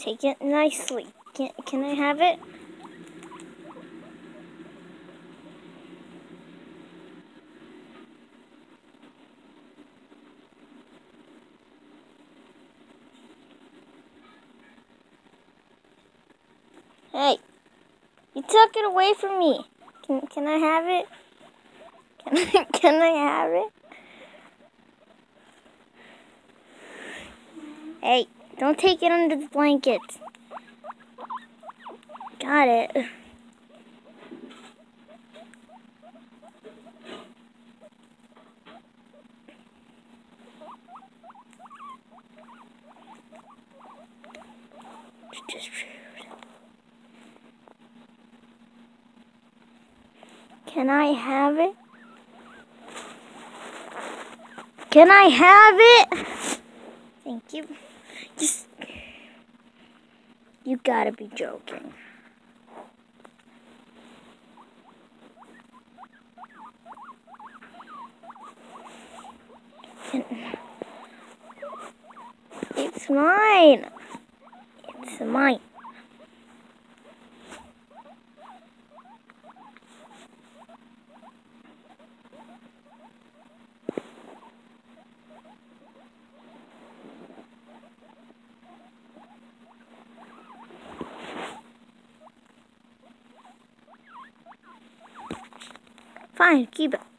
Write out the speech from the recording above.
Take it nicely. Can, can I have it? Hey, you took it away from me. Can, can I have it? Can I, can I have it? Hey, don't take it under the blankets. Got it. Can I have it? Can I have it? Thank you. You gotta be joking. It's mine. It's mine. Fine, keep it.